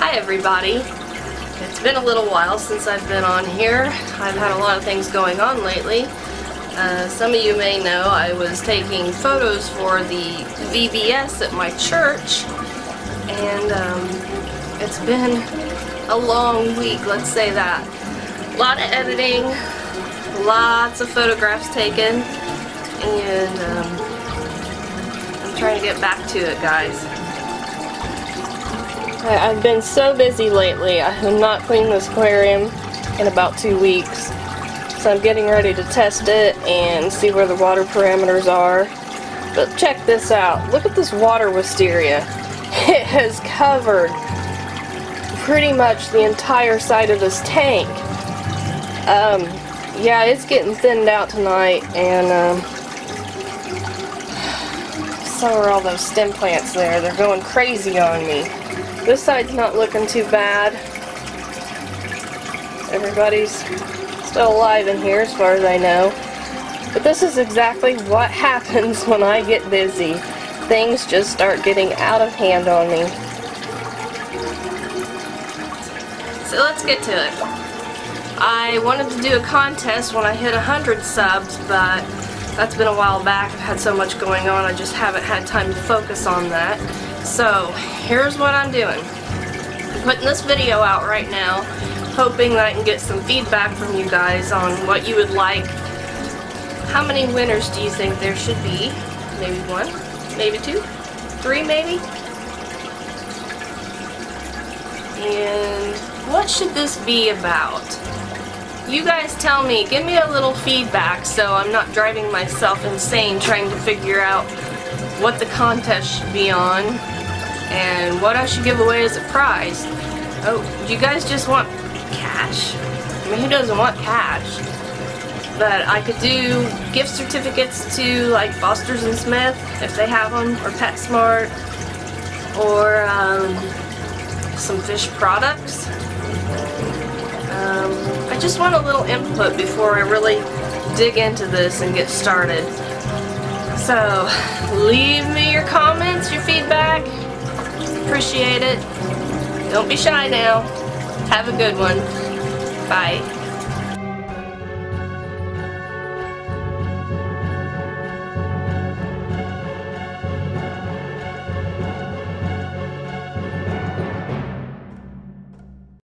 Hi everybody. It's been a little while since I've been on here. I've had a lot of things going on lately. Uh, some of you may know I was taking photos for the VBS at my church and um, it's been a long week, let's say that. A lot of editing, lots of photographs taken, and um, I'm trying to get back to it, guys. I've been so busy lately. I have not cleaned this aquarium in about two weeks. So I'm getting ready to test it and see where the water parameters are. But check this out. Look at this water wisteria. It has covered pretty much the entire side of this tank. Um, yeah, it's getting thinned out tonight and um, so are all those stem plants there. They're going crazy on me. This side's not looking too bad. Everybody's still alive in here as far as I know. But this is exactly what happens when I get busy. Things just start getting out of hand on me. So let's get to it. I wanted to do a contest when I hit 100 subs, but that's been a while back. I've had so much going on, I just haven't had time to focus on that. So, here's what I'm doing. I'm putting this video out right now, hoping that I can get some feedback from you guys on what you would like. How many winners do you think there should be? Maybe one? Maybe two? Three maybe? And what should this be about? You guys tell me, give me a little feedback so I'm not driving myself insane trying to figure out what the contest should be on and what I should give away as a prize. Oh, do you guys just want cash? I mean, who doesn't want cash? But I could do gift certificates to like Foster's and Smith if they have them, or PetSmart, or um, some fish products. Um, just want a little input before I really dig into this and get started. So, leave me your comments, your feedback. Appreciate it. Don't be shy now. Have a good one. Bye.